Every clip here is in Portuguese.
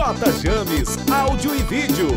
J. James, áudio e vídeo.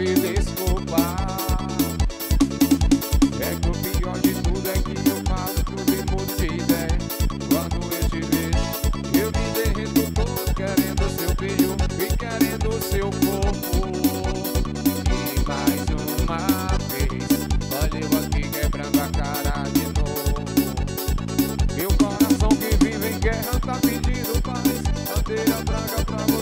me desculpar. É que o pior de tudo é que meu falo tudo embutida. É. Né? Quando eu te vejo, eu me derreto todo, querendo seu brilho e querendo seu corpo. E mais uma vez, olha eu aqui quebrando a cara de novo. Meu coração que vive em guerra tá pedindo paz, bandeira branca pra você.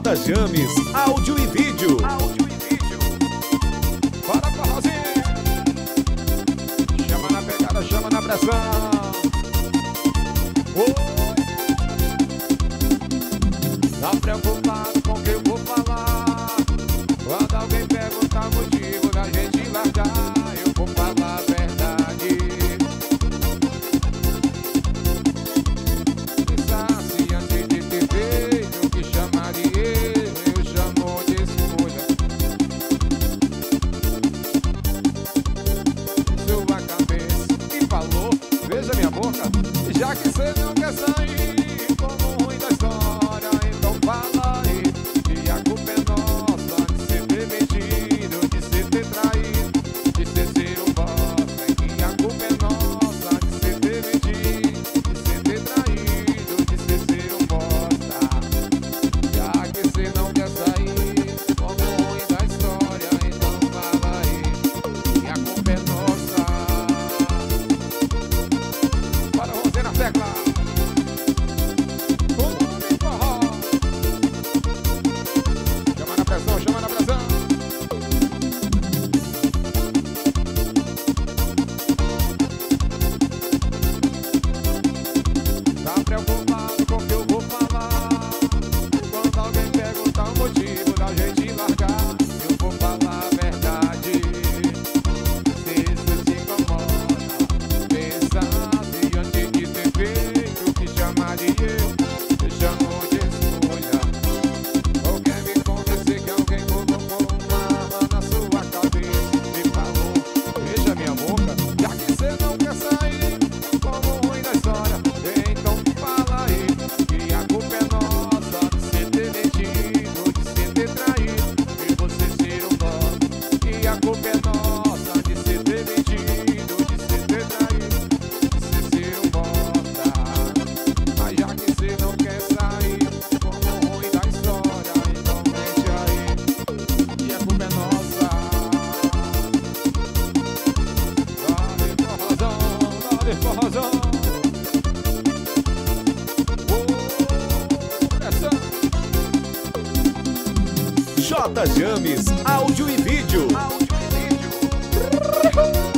J. James, áudio e vídeo. Áudio e vídeo. Bora, forrozinho. Chama na pegada, chama na pressão. Oi. Tá preocupado com que o J James, áudio e vídeo. Cinco